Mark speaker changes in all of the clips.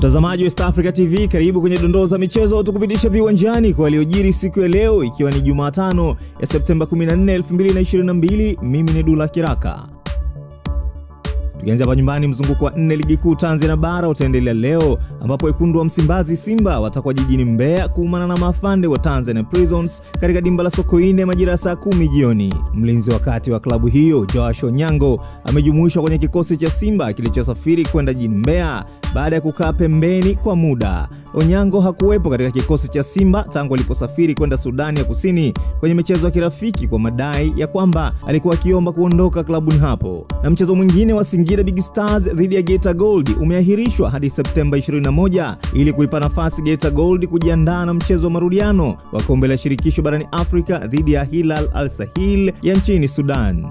Speaker 1: Mtazamaji wa East Africa TV, karibu kwenye dondoo za michezo, tukupitisha viwanjani kwa waliojiri siku ya leo, ikiwa ni Jumatano ya Septemba 14, 2022. Mimi ni Dula Kiraka. Tukianzia hapa nyumbani, mzunguko wa nne ligi kuu Tanzania bara utaendelea leo, ambapo wekundu wa Msimbazi Simba watakuwa jijini Mbeya kuumana na mafande wa Tanzania Prisons katika dimba la Sokoine majira ya saa kumi jioni. Mlinzi wa kati wa klabu hiyo Joash Onyango amejumuishwa kwenye kikosi cha Simba kilichosafiri kwenda jijini Mbeya baada ya kukaa pembeni kwa muda. Onyango hakuwepo katika kikosi cha Simba tangu aliposafiri kwenda Sudani ya Kusini kwenye michezo ya kirafiki kwa madai ya kwamba alikuwa akiomba kuondoka klabuni hapo. Na mchezo mwingine wa Singida Big Stars dhidi ya Geita Gold umeahirishwa hadi Septemba 21 ili kuipa nafasi Geita Gold kujiandaa na mchezo wa marudiano wa kombe la shirikisho barani Afrika dhidi ya Hilal Al Sahil ya nchini Sudan.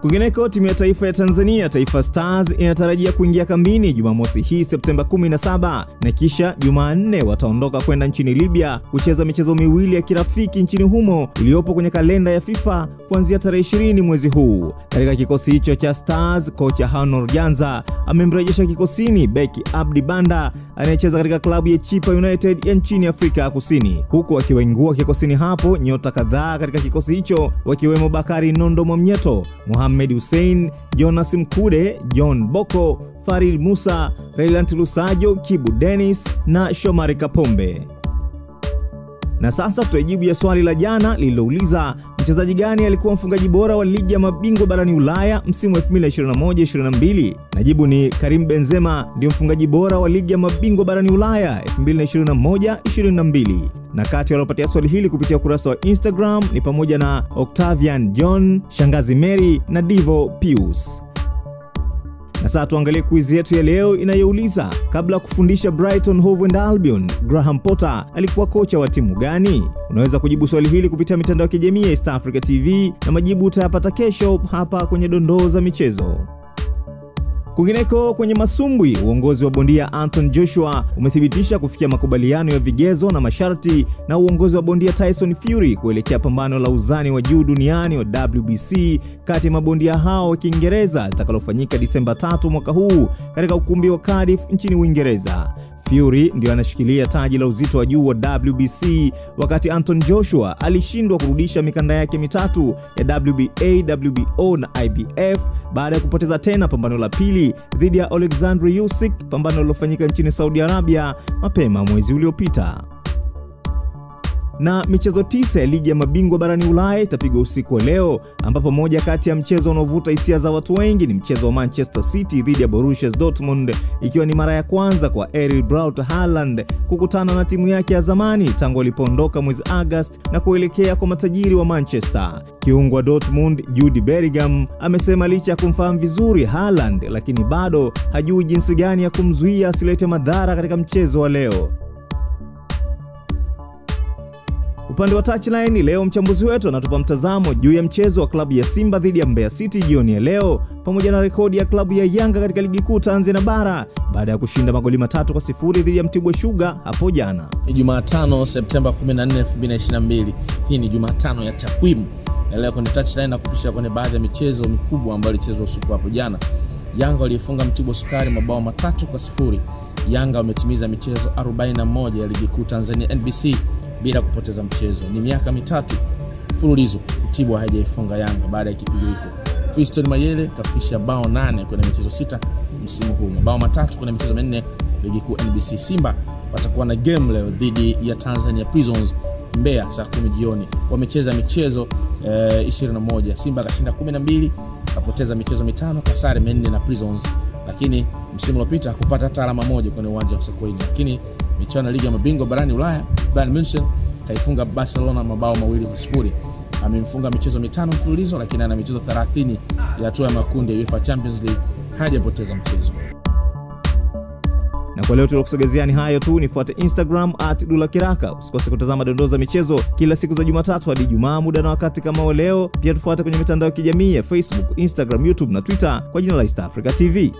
Speaker 1: Kwingineko, timu ya taifa ya Tanzania Taifa Stars inatarajia kuingia kambini Jumamosi hii Septemba 17 na kisha Jumanne wataondoka kwenda nchini Libya kucheza michezo miwili ya kirafiki nchini humo iliyopo kwenye kalenda ya FIFA kuanzia tarehe 20 mwezi huu. Katika kikosi hicho cha Stars, kocha Hanor Janza amemrejesha kikosini beki Abdi Banda anayecheza katika klabu ya Chipa United ya nchini Afrika ya Kusini, huku akiwaingua kikosini hapo nyota kadhaa katika kikosi hicho wakiwemo Bakari Nondo Mwamnyeto, Mohamed Hussein, Jonas Mkude, John Boko, Farid Musa, Raylant Lusajo, Kibu Dennis na Shomari Kapombe. Na sasa tutaijibu ya swali la jana lililouliza mchezaji gani alikuwa mfungaji bora wa ligi ya mabingwa barani Ulaya msimu 2021-2022. Najibu ni Karim Benzema ndio mfungaji bora wa ligi ya mabingwa barani Ulaya 2021-2022 Na kati waliopatia swali hili kupitia ukurasa wa Instagram ni pamoja na Octavian John, Shangazi Mary na Divo Pius. Na sasa tuangalie kuizi yetu ya leo inayouliza kabla ya kufundisha Brighton Hove and Albion, Graham Potter alikuwa kocha wa timu gani? Unaweza kujibu swali hili kupitia mitandao ya kijamii ya East Africa TV na majibu utayapata kesho hapa kwenye dondoo za michezo. Kwingineko kwenye masumbwi, uongozi wa bondia Anton Joshua umethibitisha kufikia makubaliano ya vigezo na masharti na uongozi wa bondia Tyson Fury kuelekea pambano la uzani wa juu duniani wa WBC kati ya mabondia hao wa Kiingereza litakalofanyika Disemba 3 mwaka huu katika ukumbi wa Cardiff nchini Uingereza. Fury ndio anashikilia taji la uzito wa juu wa WBC wakati Anton Joshua alishindwa kurudisha mikanda yake mitatu ya WBA, WBO na IBF baada ya kupoteza tena pambano la pili dhidi ya Alexander Usyk, pambano lilofanyika nchini Saudi Arabia mapema mwezi uliopita na michezo tisa ya ligi ya mabingwa barani Ulaya itapigwa usiku wa leo, ambapo moja kati ya mchezo unaovuta hisia za watu wengi ni mchezo wa Manchester City dhidi ya Borussia Dortmund, ikiwa ni mara ya kwanza kwa Erling Braut Haaland kukutana na timu yake ya zamani tangu alipoondoka mwezi Agosti na kuelekea kwa matajiri wa Manchester. Kiungo wa Dortmund Jude Bellingham amesema licha ya kumfahamu vizuri Haaland, lakini bado hajui jinsi gani ya kumzuia asilete madhara katika mchezo wa leo. Upande wa touchline leo, mchambuzi wetu anatupa mtazamo juu ya mchezo wa klabu ya Simba dhidi ya Mbeya City jioni ya leo, pamoja na rekodi ya klabu ya Yanga katika ligi kuu Tanzania bara baada ya kushinda magoli matatu kwa sifuri dhidi ya Mtibwa Sugar hapo jana.
Speaker 2: Ni Jumatano Septemba 14, 2022. Hii ni Jumatano ya takwimu leo kwenye touchline na kupisha kwenye baadhi ya michezo mikubwa ambayo ilichezwa usiku hapo jana. Yanga walifunga Mtibwa Sukari mabao matatu kwa sifuri. Yanga wametimiza michezo 41 ya ligi kuu Tanzania NBC bila kupoteza mchezo. Ni miaka mitatu mfululizo Mtibwa hajaifunga Yanga baada ya kipigo hiko. Fiston Mayele kafikisha bao nane kwenye michezo sita msimu huu, mabao matatu kwenye michezo minne ligi kuu NBC. Simba watakuwa na game leo dhidi ya Tanzania Prisons Mbeya saa kumi jioni. Wamecheza michezo eh, 21. Simba kashinda 12, kapoteza michezo mitano, kasare minne na Prisons, lakini msimu uliopita hakupata hata alama moja kwenye uwanja wa Sokoine. Lakini michuano ya ligi ya mabingwa barani Ulaya, Bayern Munchen kaifunga Barcelona mabao mawili kwa sifuri. Amemfunga michezo mitano mfululizo, lakini ana michezo 30 ya hatua ya makundi ya UEFA Champions League, hajapoteza mchezo.
Speaker 1: Na kwa leo tulikusogezea ni hayo tu. Nifuate Instagram at Dula Kiraka. Usikose kutazama dondoo za michezo kila siku za Jumatatu hadi jumaa muda na wakati kama leo. Pia tufuate kwenye mitandao ya kijamii ya Facebook, Instagram, YouTube na Twitter kwa jina la East Africa TV.